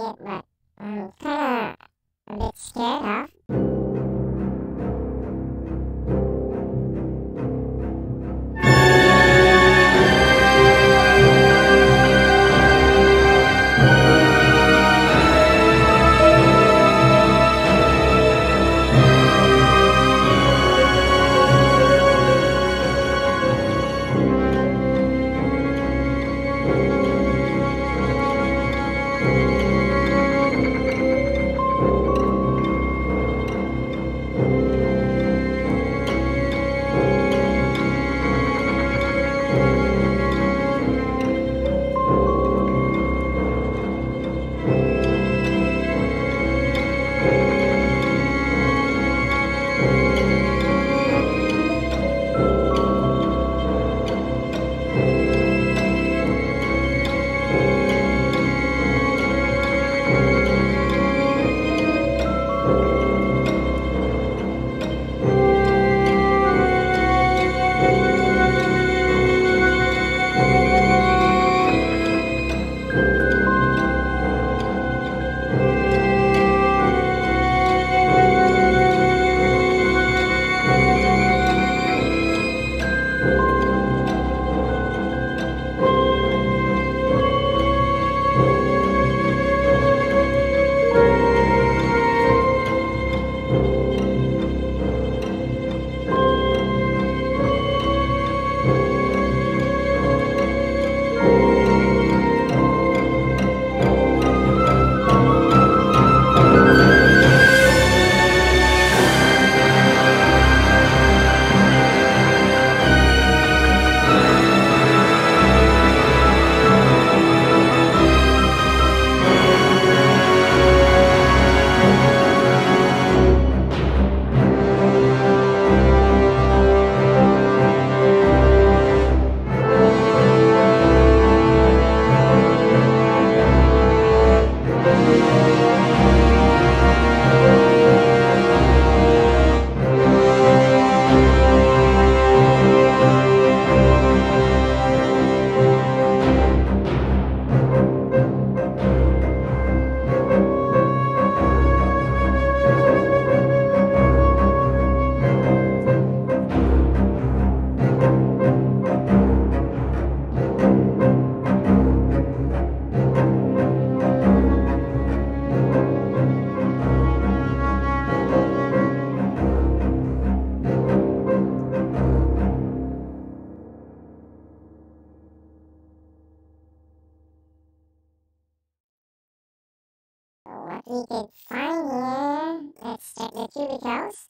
but I'm kinda a bit scared of. We could find here. Let's check the cubicles.